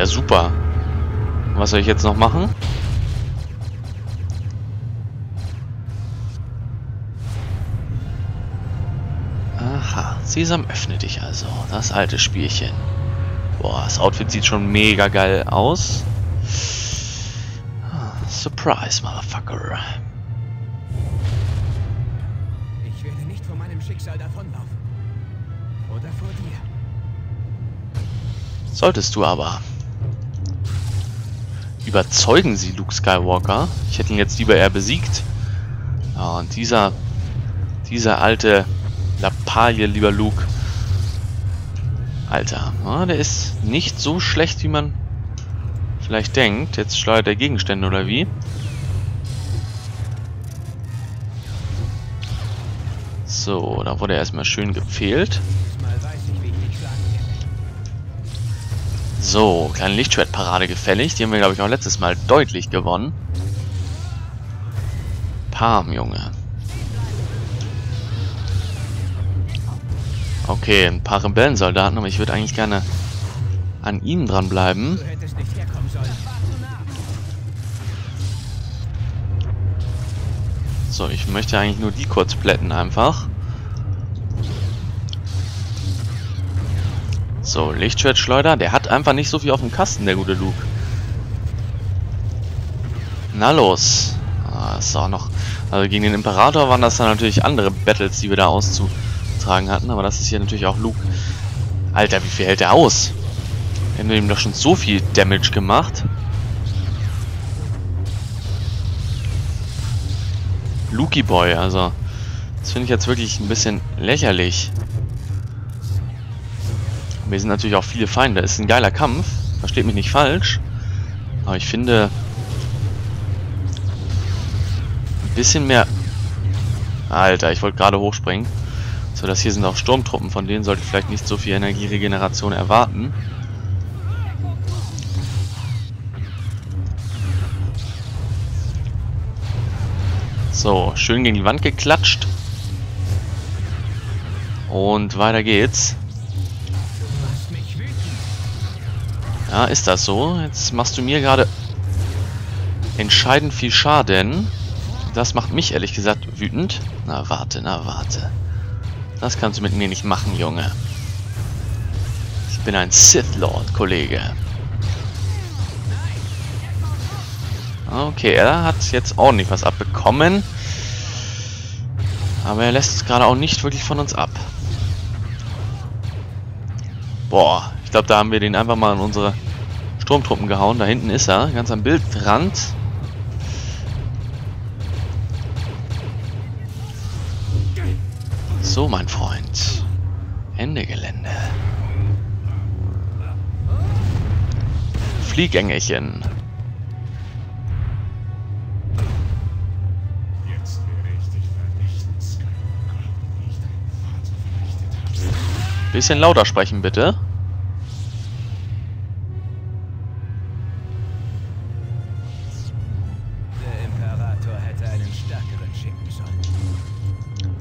Ja, super. Was soll ich jetzt noch machen? Aha, Sesam öffne dich also. Das alte Spielchen. Boah, das Outfit sieht schon mega geil aus. Ah, Surprise, Motherfucker. Ich werde nicht vor meinem Schicksal davonlaufen. Oder vor dir. Solltest du aber. Überzeugen Sie Luke Skywalker. Ich hätte ihn jetzt lieber eher besiegt. Ja, und dieser, dieser alte Lappalie, lieber Luke. Alter, ja, der ist nicht so schlecht, wie man vielleicht denkt. Jetzt schleudert er Gegenstände, oder wie? So, da wurde er erstmal schön gepfählt. So, kleine Lichtschwertparade gefällig. Die haben wir, glaube ich, auch letztes Mal deutlich gewonnen. Pam, Junge. Okay, ein paar Rebellensoldaten, aber ich würde eigentlich gerne an ihm dranbleiben. So, ich möchte eigentlich nur die kurz plätten einfach. So, Lichtschwertschleuder. Der hat einfach nicht so viel auf dem Kasten, der gute Luke. Na los. Ah, ist auch noch... Also gegen den Imperator waren das dann natürlich andere Battles, die wir da auszutragen hatten. Aber das ist hier natürlich auch Luke. Alter, wie viel hält der aus? Wir haben ihm doch schon so viel Damage gemacht. Luki Boy, also. Das finde ich jetzt wirklich ein bisschen lächerlich. Wir sind natürlich auch viele Feinde. Ist ein geiler Kampf. Versteht mich nicht falsch. Aber ich finde... Ein bisschen mehr... Alter, ich wollte gerade hochspringen. So, das hier sind auch Sturmtruppen. Von denen sollte ich vielleicht nicht so viel Energieregeneration erwarten. So, schön gegen die Wand geklatscht. Und weiter geht's. Ja, ist das so? Jetzt machst du mir gerade entscheidend viel Schaden. Das macht mich ehrlich gesagt wütend. Na warte, na warte. Das kannst du mit mir nicht machen, Junge. Ich bin ein Sith Lord, Kollege. Okay, er hat jetzt ordentlich was abbekommen. Aber er lässt es gerade auch nicht wirklich von uns ab. Boah, ich glaube, da haben wir den einfach mal in unsere Sturmtruppen gehauen. Da hinten ist er, ganz am Bildrand. So, mein Freund. Ende Gelände. Habe. Bisschen lauter sprechen, bitte.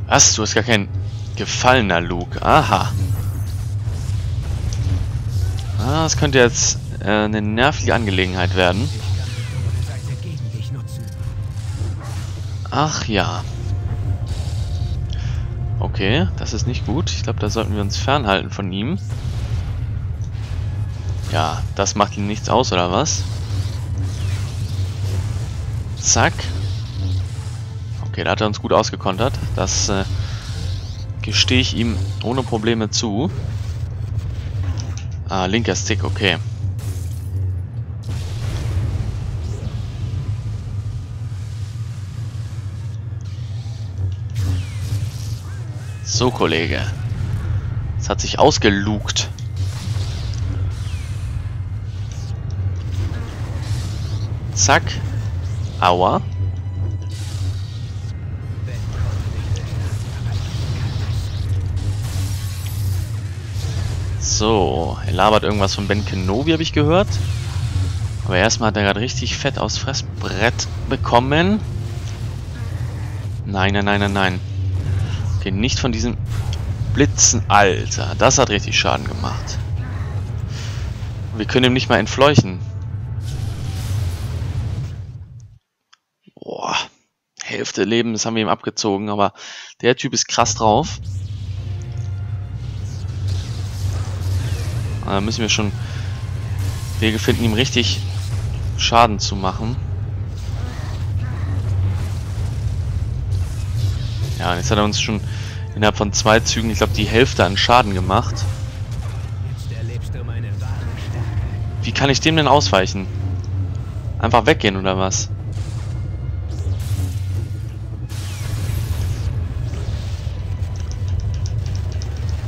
Was? Du hast gar kein gefallener Luke. Aha. Ah, das könnte jetzt äh, eine nervige Angelegenheit werden. Ach ja. Okay, das ist nicht gut. Ich glaube, da sollten wir uns fernhalten von ihm. Ja, das macht ihm nichts aus, oder was? Zack. Okay, da hat er uns gut ausgekontert. Das äh, gestehe ich ihm ohne Probleme zu. Ah, linker Stick, okay. So, Kollege. Es hat sich ausgelugt. Zack. Aua. So, er labert irgendwas von Ben Kenobi, habe ich gehört. Aber erstmal hat er gerade richtig fett aufs Fressbrett bekommen. Nein, nein, nein, nein, nein. Okay, nicht von diesen Blitzen. Alter, das hat richtig Schaden gemacht. Wir können ihm nicht mal entfleuchen. Boah. Hälfte Leben, das haben wir ihm abgezogen, aber der Typ ist krass drauf. Da müssen wir schon Wege finden, ihm richtig Schaden zu machen. Ja, jetzt hat er uns schon innerhalb von zwei Zügen, ich glaube, die Hälfte an Schaden gemacht. Wie kann ich dem denn ausweichen? Einfach weggehen oder was?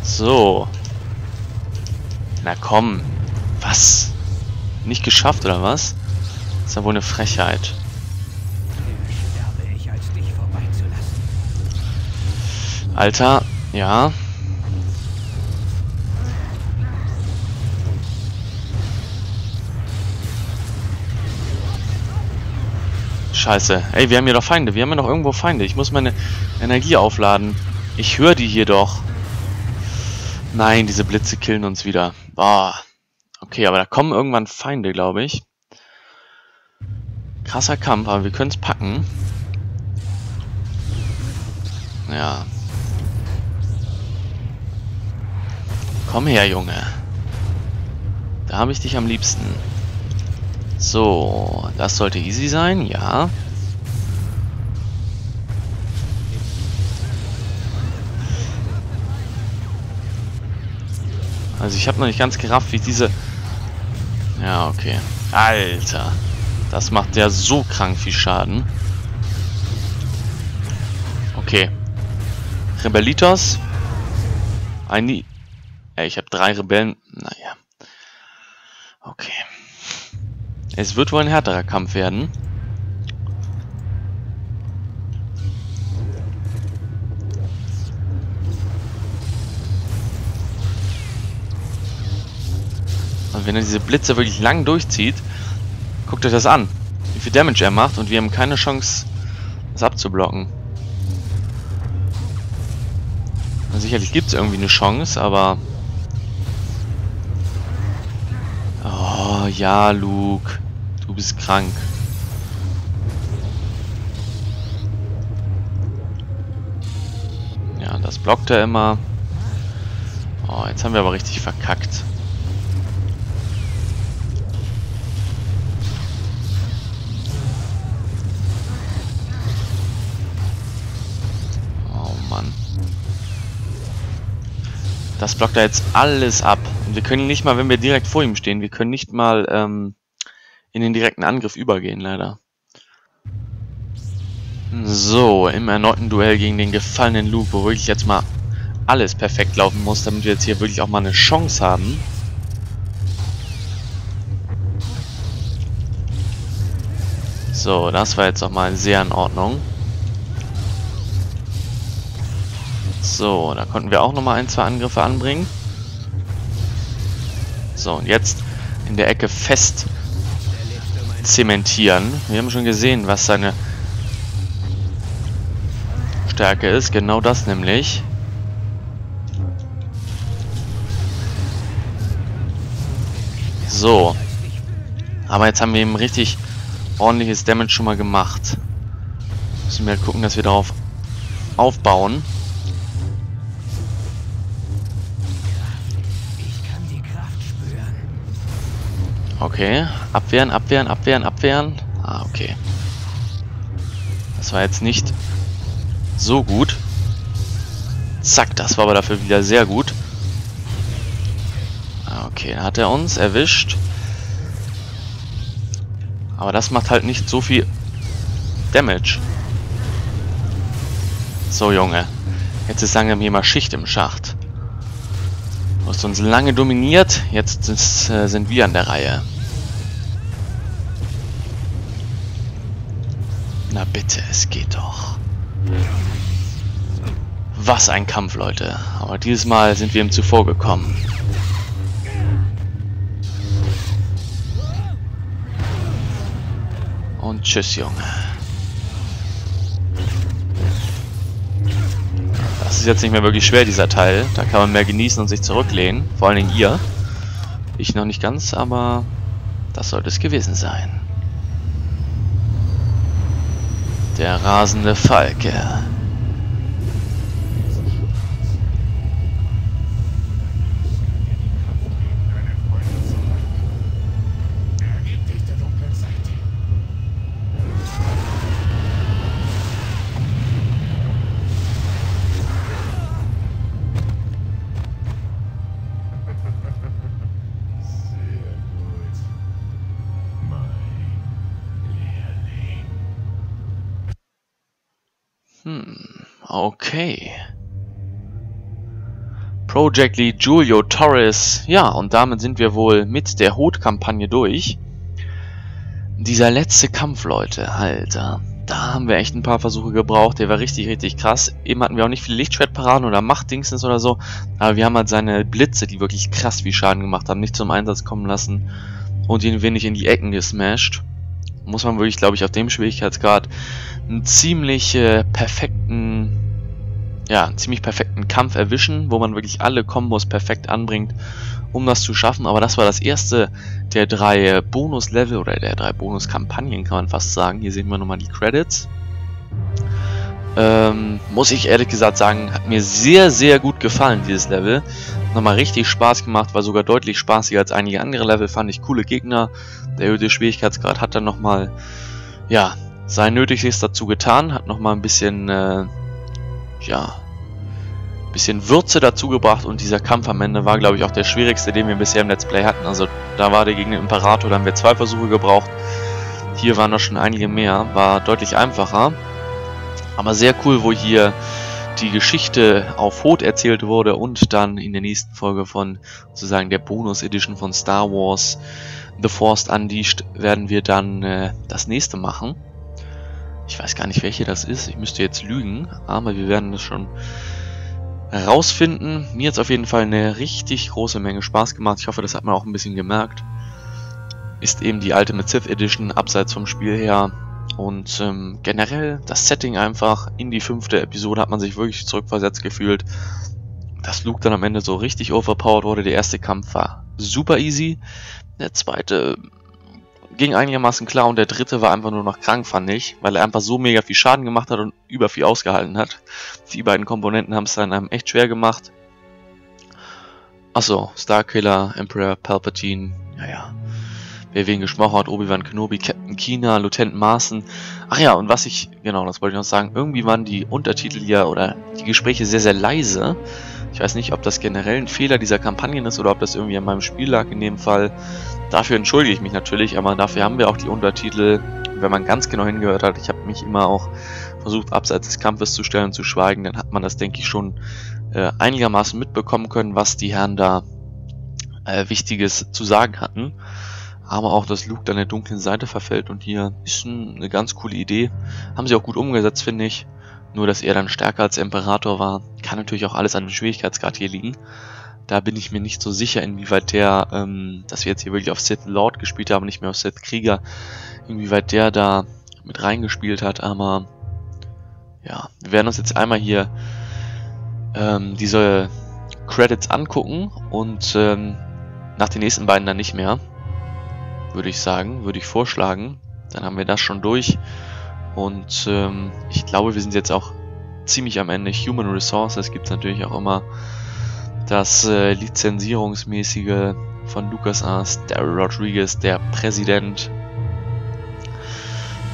So. Na komm. Was? Nicht geschafft oder was? ist ja wohl eine Frechheit. Alter, ja. Scheiße. Ey, wir haben hier doch Feinde. Wir haben ja noch irgendwo Feinde. Ich muss meine Energie aufladen. Ich höre die hier doch. Nein, diese Blitze killen uns wieder. Boah. Okay, aber da kommen irgendwann Feinde, glaube ich. Krasser Kampf, aber wir können es packen. Ja. Komm her, Junge. Da habe ich dich am liebsten. So, das sollte easy sein, ja. Also ich habe noch nicht ganz gerafft, wie diese... Ja, okay. Alter. Das macht ja so krank viel Schaden. Okay. Rebellitos. Ein... Ja, ich habe drei Rebellen. Naja. Okay. Es wird wohl ein härterer Kampf werden. Und wenn er diese Blitze wirklich lang durchzieht, guckt euch das an. Wie viel Damage er macht und wir haben keine Chance, das abzublocken. Sicherlich gibt es irgendwie eine Chance, aber... Oh, ja, Luke. Du bist krank. Ja, das blockt er immer. Oh, jetzt haben wir aber richtig verkackt. Das blockt er jetzt alles ab. Und wir können nicht mal, wenn wir direkt vor ihm stehen, wir können nicht mal ähm, in den direkten Angriff übergehen, leider. So, im erneuten Duell gegen den gefallenen Luke, wo wirklich jetzt mal alles perfekt laufen muss, damit wir jetzt hier wirklich auch mal eine Chance haben. So, das war jetzt auch mal sehr in Ordnung. So, da konnten wir auch nochmal ein, zwei Angriffe anbringen. So, und jetzt in der Ecke fest zementieren. Wir haben schon gesehen, was seine Stärke ist. Genau das nämlich. So. Aber jetzt haben wir ihm richtig ordentliches Damage schon mal gemacht. Müssen wir halt gucken, dass wir darauf aufbauen. Okay. Abwehren, abwehren, abwehren, abwehren. Ah, okay. Das war jetzt nicht so gut. Zack, das war aber dafür wieder sehr gut. Ah, Okay, hat er uns erwischt. Aber das macht halt nicht so viel Damage. So, Junge. Jetzt ist langsam hier mal Schicht im Schacht. Du hast uns lange dominiert, jetzt ist, äh, sind wir an der Reihe. Na bitte, es geht doch. Was ein Kampf, Leute. Aber dieses Mal sind wir ihm zuvor gekommen. Und tschüss, Junge. Das ist jetzt nicht mehr wirklich schwer, dieser Teil. Da kann man mehr genießen und sich zurücklehnen. Vor allen Dingen ihr. Ich noch nicht ganz, aber das sollte es gewesen sein. Der rasende Falke. Okay. Project Lead Julio Torres. Ja, und damit sind wir wohl mit der Hot-Kampagne durch. Dieser letzte Kampf, Leute, Alter. Da haben wir echt ein paar Versuche gebraucht. Der war richtig, richtig krass. Eben hatten wir auch nicht viele Lichtschwertparaden oder Machtdingsens oder so. Aber wir haben halt seine Blitze, die wirklich krass viel Schaden gemacht haben, nicht zum Einsatz kommen lassen. Und ihn wenig in die Ecken gesmashed. Muss man wirklich, glaube ich, auf dem Schwierigkeitsgrad einen ziemlich äh, perfekten, ja, einen ziemlich perfekten Kampf erwischen, wo man wirklich alle Kombos perfekt anbringt, um das zu schaffen. Aber das war das erste der drei äh, Bonus-Level oder der drei Bonus-Kampagnen, kann man fast sagen. Hier sehen wir nochmal die Credits. Ähm, muss ich ehrlich gesagt sagen, hat mir sehr, sehr gut gefallen, dieses Level. Nochmal richtig Spaß gemacht, war sogar deutlich spaßiger als einige andere Level, fand ich coole Gegner. Der erhöhte Schwierigkeitsgrad hat dann nochmal, ja, sein Nötigstes dazu getan, hat nochmal ein bisschen, äh, ja, bisschen Würze dazu gebracht und dieser Kampf am Ende war, glaube ich, auch der schwierigste, den wir bisher im Let's Play hatten. Also da war der gegen den Imperator, da haben wir zwei Versuche gebraucht. Hier waren noch schon einige mehr, war deutlich einfacher. Aber sehr cool, wo hier die Geschichte auf Hot erzählt wurde und dann in der nächsten Folge von sozusagen der Bonus Edition von Star Wars The Force Unleashed werden wir dann äh, das nächste machen. Ich weiß gar nicht, welche das ist. Ich müsste jetzt lügen, aber wir werden das schon herausfinden. Mir hat es auf jeden Fall eine richtig große Menge Spaß gemacht. Ich hoffe, das hat man auch ein bisschen gemerkt. Ist eben die Ultimate Sith Edition, abseits vom Spiel her. Und ähm, generell das Setting einfach in die fünfte Episode hat man sich wirklich zurückversetzt gefühlt. Dass Luke dann am Ende so richtig overpowered wurde. Der erste Kampf war super easy. Der zweite ging einigermaßen klar und der dritte war einfach nur noch krank, fand ich, weil er einfach so mega viel Schaden gemacht hat und über viel ausgehalten hat. Die beiden Komponenten haben es dann einem echt schwer gemacht. Achso, Starkiller, Emperor Palpatine, naja. Wer wen gesprochen hat, Obi-Wan Kenobi, Captain Kina, Lieutenant Marson. Ach ja, und was ich, genau, das wollte ich noch sagen, irgendwie waren die Untertitel hier oder die Gespräche sehr, sehr leise. Ich weiß nicht, ob das generell ein Fehler dieser Kampagnen ist oder ob das irgendwie an meinem Spiel lag in dem Fall. Dafür entschuldige ich mich natürlich, aber dafür haben wir auch die Untertitel. Wenn man ganz genau hingehört hat, ich habe mich immer auch versucht, abseits des Kampfes zu stellen und zu schweigen, dann hat man das, denke ich, schon äh, einigermaßen mitbekommen können, was die Herren da äh, Wichtiges zu sagen hatten. Aber auch, dass Luke dann der dunklen Seite verfällt und hier ist ein, eine ganz coole Idee. Haben sie auch gut umgesetzt, finde ich. Nur, dass er dann stärker als Imperator war, kann natürlich auch alles an dem Schwierigkeitsgrad hier liegen. Da bin ich mir nicht so sicher, inwieweit der, ähm, dass wir jetzt hier wirklich auf Sith Lord gespielt haben, nicht mehr auf Sith Krieger, inwieweit der da mit reingespielt hat, aber ja, wir werden uns jetzt einmal hier ähm, diese Credits angucken und ähm, nach den nächsten beiden dann nicht mehr, würde ich sagen, würde ich vorschlagen. Dann haben wir das schon durch und ähm, ich glaube, wir sind jetzt auch ziemlich am Ende. Human Resources gibt es natürlich auch immer das äh, lizenzierungsmäßige von LucasArts, Daryl Rodriguez, der Präsident.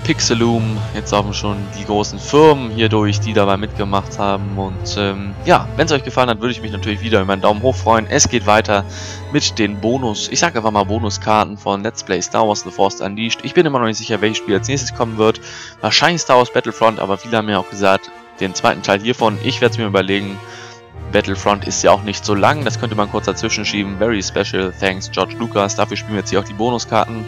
Pixeloom, jetzt auch schon die großen Firmen hier durch, die dabei mitgemacht haben. Und ähm, ja, wenn es euch gefallen hat, würde ich mich natürlich wieder über einen Daumen hoch freuen. Es geht weiter mit den Bonus, ich sage einfach mal Bonuskarten von Let's Play Star Wars The Force Unleashed. Ich bin immer noch nicht sicher, welches Spiel als nächstes kommen wird. Wahrscheinlich Star Wars Battlefront, aber viele haben mir auch gesagt, den zweiten Teil hiervon. Ich werde es mir überlegen. Battlefront ist ja auch nicht so lang, das könnte man kurz dazwischen schieben. Very special, thanks George Lucas. Dafür spielen wir jetzt hier auch die Bonuskarten.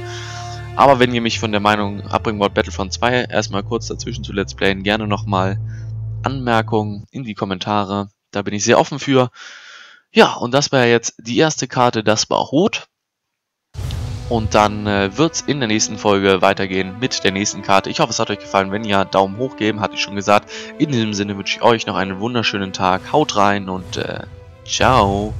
Aber wenn ihr mich von der Meinung abbringen wollt, Battlefront 2 erstmal kurz dazwischen zu Let's Playen, gerne nochmal Anmerkungen in die Kommentare. Da bin ich sehr offen für. Ja, und das war jetzt die erste Karte, das war Rot. Und dann äh, wird es in der nächsten Folge weitergehen mit der nächsten Karte. Ich hoffe, es hat euch gefallen. Wenn ja, Daumen hoch geben, hatte ich schon gesagt. In diesem Sinne wünsche ich euch noch einen wunderschönen Tag. Haut rein und äh, ciao.